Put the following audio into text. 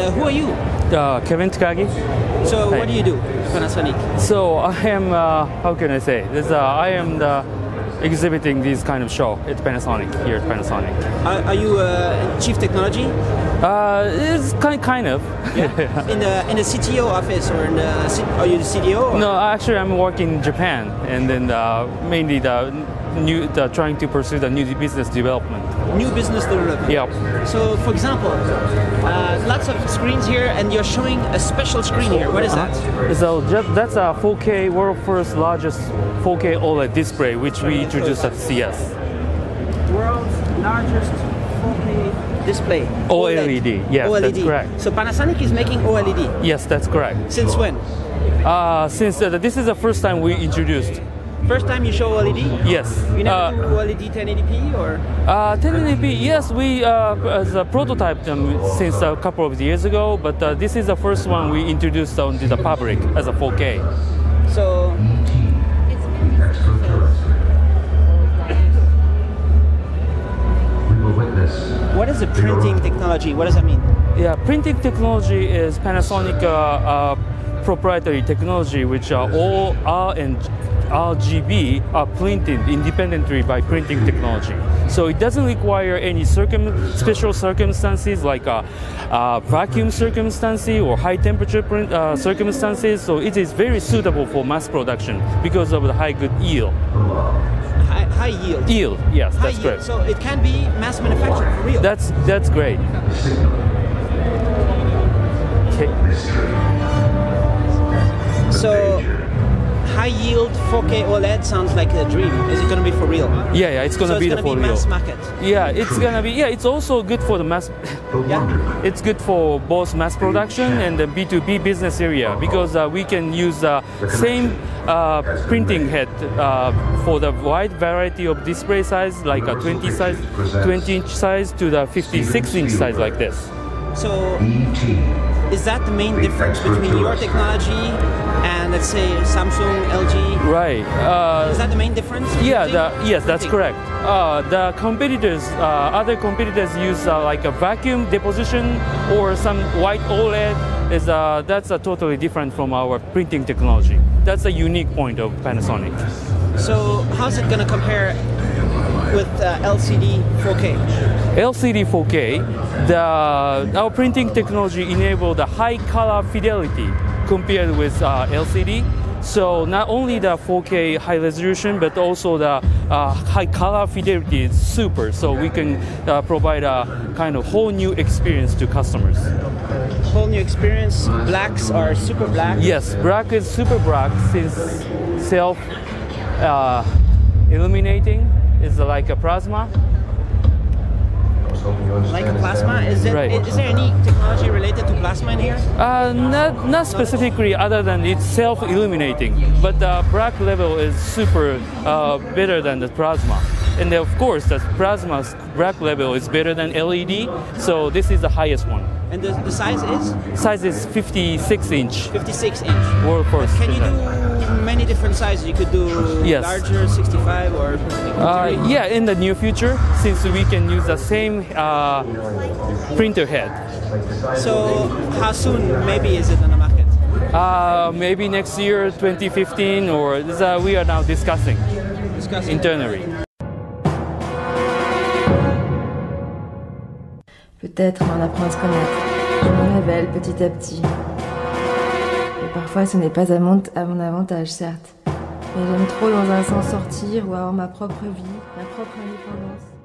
uh, who are you? Uh, Kevin Takagi. So Hi. what do you do, Panasonic? So I am, uh, how can I say? This, uh, I am the exhibiting this kind of show at Panasonic here at Panasonic. Are, are you uh, chief technology Uh, it's kind kind of. in the in the CTO office or in the are you the CDO? Or? no, actually, I'm working in Japan, and then uh, mainly the new, the, trying to pursue the new business development. New business development. Yeah. So, for example, uh, lots of screens here, and you're showing a special screen here. What is that? So that, that's a 4K world first largest 4K OLED display, which we introduced at CES. World's largest 4K display. OLED, yes, that's correct. So Panasonic is making OLED. Yes, that's correct. Since when? Uh, since uh, this is the first time we introduced. First time you show OLED? Yes. You never Uh, do OLED 1080p or? Uh, 1080p, yes, we uh, as a prototype them since a couple of years ago, but uh, this is the first one we introduced onto the public as a 4K. So We will witness what is the printing technology? What does that mean? Yeah, printing technology is Panasonic uh, uh, proprietary technology, which are all R and RGB are printed independently by printing technology. So it doesn't require any circum- special circumstances like uh, uh, vacuum circumstances or high temperature print, uh, circumstances. So it is very suitable for mass production because of the high good yield. High, high yield. Yield, yes, High that's yield. correct. So it can be mass manufactured for real. That's that's great. Okay. So high yield 4K OLED sounds like a dream. Is it going to be for real? Yeah, yeah, it's gonna so be it's the going for to be real. mass market. Yeah, it's gonna be. Yeah, it's also good for the mass. Yeah. It's good for both mass production and the B2B business area because uh, we can use the same uh, printing head uh, for the wide variety of display size, like a 20 size, 20 inch size to the 56 inch size like this. So ET. Is that the main difference between your technology and let's say Samsung, LG? Right. Uh, Is that the main difference? Yeah, the, yes, that's correct. Uh, the competitors, uh, other competitors use uh, like a vacuum deposition or some white OLED. Is uh, that's uh, totally different from our printing technology. That's a unique point of Panasonic. So how's it going to compare with uh, LCD 4K? LCD 4K, the our printing technology enable the high color fidelity compared with uh, LCD. So not only the 4K high resolution, but also the uh, high color fidelity is super. So we can uh, provide a kind of whole new experience to customers. Whole new experience. Blacks are super black. Yes, black is super black since self uh, illuminating is like a plasma. Like a plasma. Is, it, Right. is there any technology related to plasma in here? Uh, not, not specifically other than it's self-illuminating, but the black level is super uh, better than the plasma. And of course, the plasma's black level is better than LED, so this is the highest one. And the, the size is Size is 56 inch. 56 inch. World first. Can you do many different sizes? You could do Yes. larger, 65 or. Uh, yeah, in the near future, since we can use the same uh, printer head. So how soon maybe is it on the market? Uh, maybe next year, 2015, or this, uh, we are now discussing Discussing. internally. Peut-être, mais on apprend à se connaître. Je me révèle petit à petit. Parfois, ce n'est pas à mon, à mon avantage, certes. Mais j'aime trop dans un sens sortir ou avoir ma propre vie, ma propre indépendance.